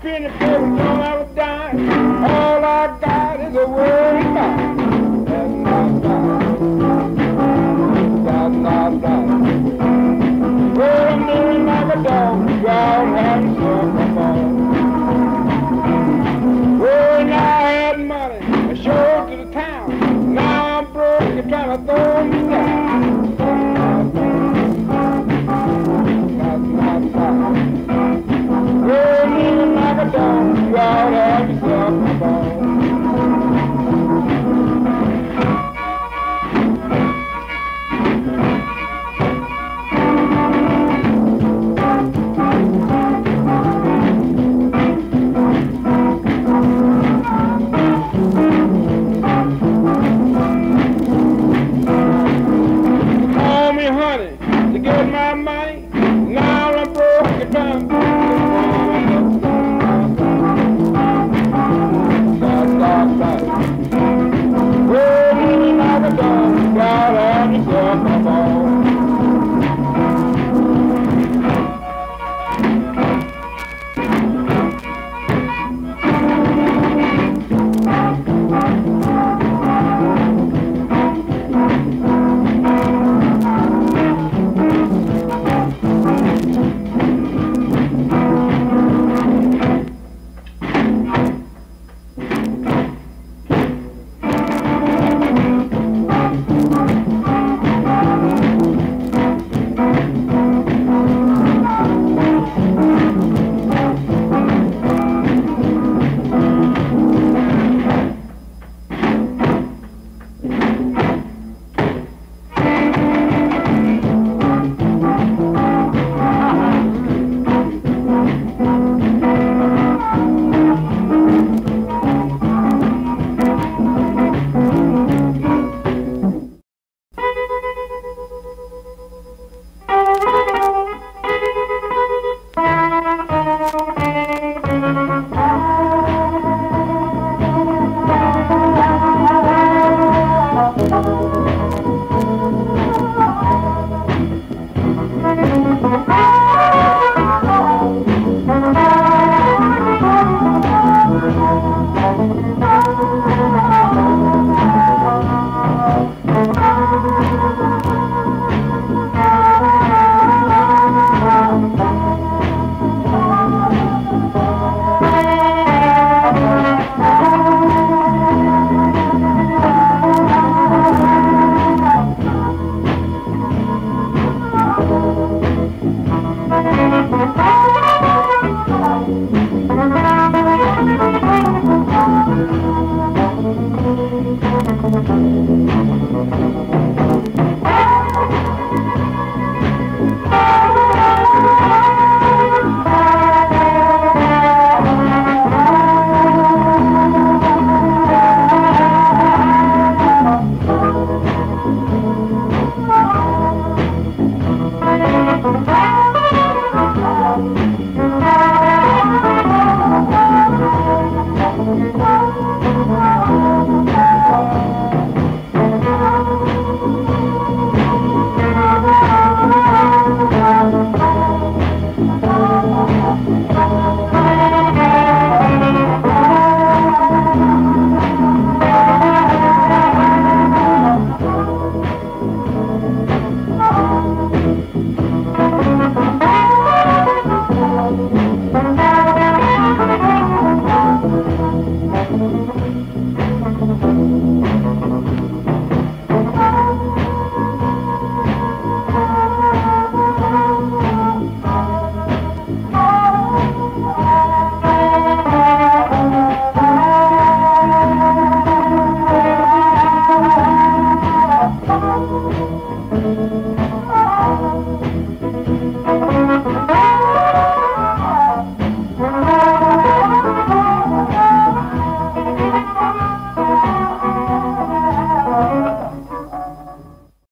penny till we run out of dime. All I got is a word of mine. That's not right. That's not right. Well, I'm living like a dog. Y'all having some come on. Well, now I had money. I showed to the town. Now I'm broke. You're trying to throw me somebody?